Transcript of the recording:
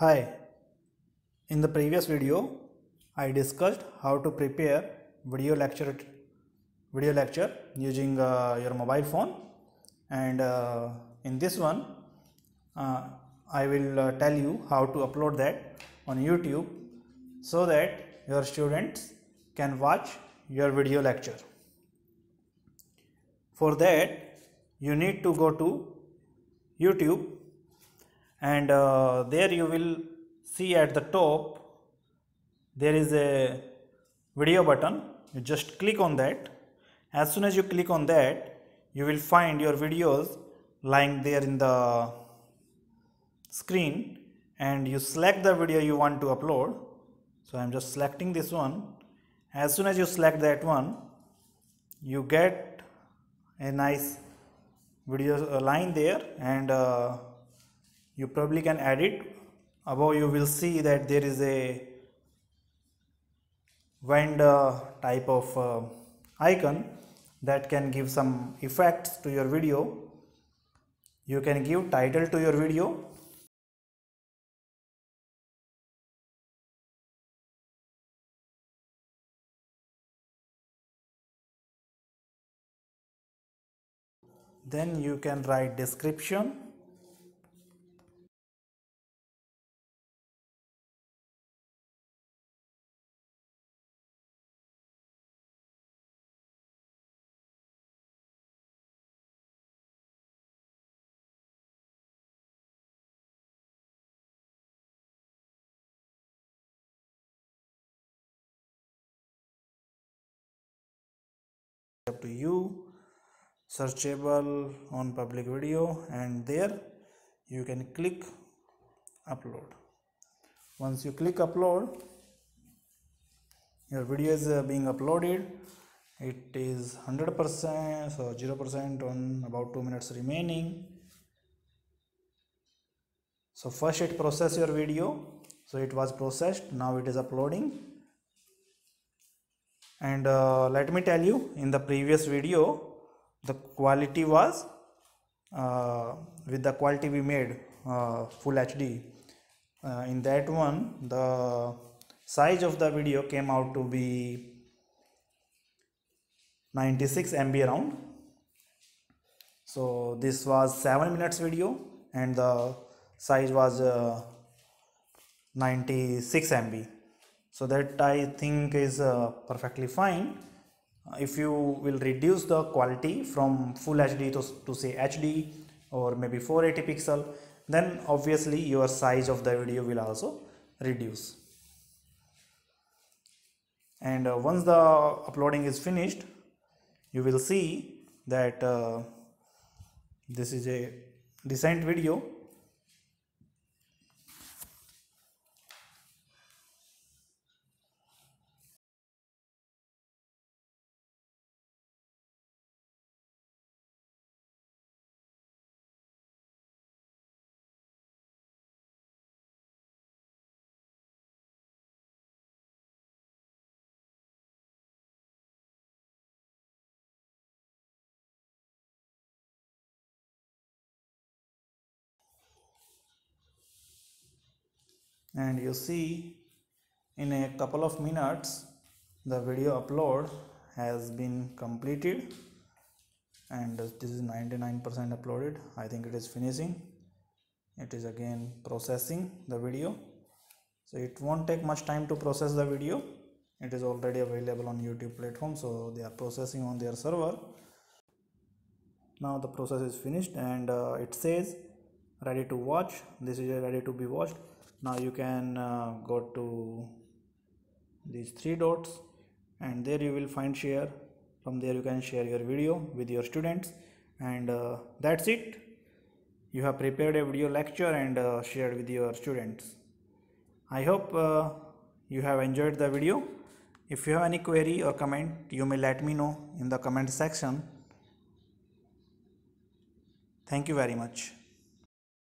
Hi, in the previous video I discussed how to prepare video lecture video lecture using uh, your mobile phone and uh, in this one uh, I will uh, tell you how to upload that on YouTube so that your students can watch your video lecture. For that you need to go to YouTube and uh, there you will see at the top there is a video button. You just click on that. As soon as you click on that you will find your videos lying there in the screen and you select the video you want to upload. So i'm just selecting this one. As soon as you select that one you get a nice video uh, line there and uh, you probably can add it. Above you will see that there is a wind uh, type of uh, icon that can give some effects to your video. You can give title to your video. Then you can write description up to you. Searchable on public video and there you can click upload. Once you click upload your video is uh, being uploaded. It is 100% so 0% on about 2 minutes remaining. So first it process your video. So it was processed now it is uploading and uh, let me tell you in the previous video the quality was uh, with the quality we made uh, full HD uh, in that one the size of the video came out to be 96 MB around. So this was 7 minutes video and the size was uh, 96 MB so that I think is uh, perfectly fine. If you will reduce the quality from full HD to, to say HD or maybe 480 pixel then obviously your size of the video will also reduce. And uh, once the uploading is finished you will see that uh, this is a decent video and you see in a couple of minutes the video upload has been completed. And this is 99% uploaded. I think it is finishing. It is again processing the video. So it won't take much time to process the video. It is already available on YouTube platform so they are processing on their server. Now the process is finished and uh, it says ready to watch. This is ready to be watched now you can uh, go to these three dots and there you will find share. From there you can share your video with your students and uh, that's it. You have prepared a video lecture and uh, shared with your students. I hope uh, you have enjoyed the video. If you have any query or comment you may let me know in the comment section. Thank you very much